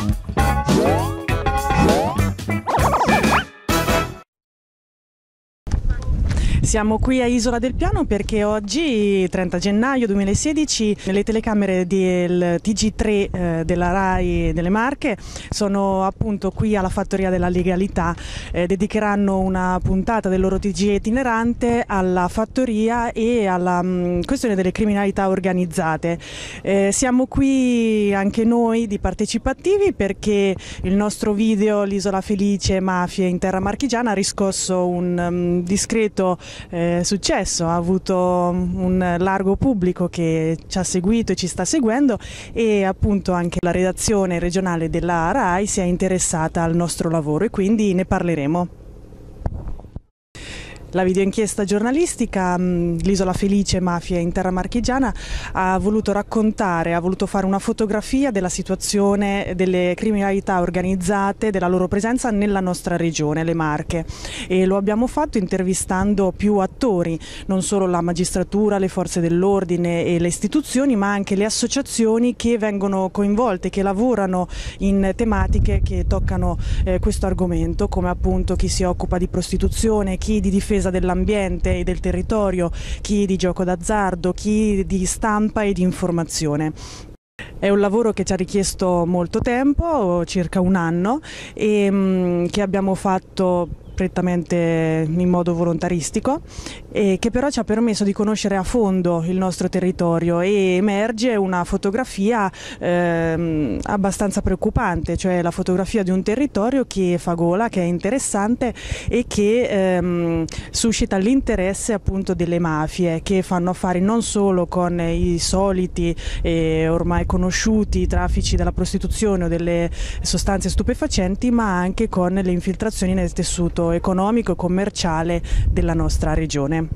Thank you. Siamo qui a Isola del Piano perché oggi, 30 gennaio 2016, le telecamere del TG3 eh, della RAI delle Marche sono appunto qui alla Fattoria della Legalità. Eh, dedicheranno una puntata del loro TG itinerante alla fattoria e alla mh, mm, questione delle criminalità organizzate. Eh, siamo qui anche noi di partecipativi perché il nostro video L'Isola Felice Mafie in terra marchigiana ha riscosso un um, discreto eh, successo, ha avuto un largo pubblico che ci ha seguito e ci sta seguendo e appunto anche la redazione regionale della RAI si è interessata al nostro lavoro e quindi ne parleremo. La videoinchiesta giornalistica mm, L'Isola Felice Mafia in terra marchigiana ha voluto raccontare, ha voluto fare una fotografia della situazione delle criminalità organizzate, della loro presenza nella nostra regione, le Marche. E lo abbiamo fatto intervistando più attori, non solo la magistratura, le forze dell'ordine e le istituzioni ma anche le associazioni che vengono coinvolte, che lavorano in tematiche che toccano eh, questo argomento come appunto chi si occupa di prostituzione, chi di difesa difesa dell'ambiente e del territorio, chi di gioco d'azzardo, chi di stampa e di informazione. È un lavoro che ci ha richiesto molto tempo, circa un anno, e mm, che abbiamo fatto prettamente in modo volontaristico e che però ci ha permesso di conoscere a fondo il nostro territorio e emerge una fotografia ehm, abbastanza preoccupante, cioè la fotografia di un territorio che fa gola, che è interessante e che ehm, suscita l'interesse appunto delle mafie che fanno affari non solo con i soliti e ormai conosciuti traffici della prostituzione o delle sostanze stupefacenti ma anche con le infiltrazioni nel tessuto economico e commerciale della nostra regione.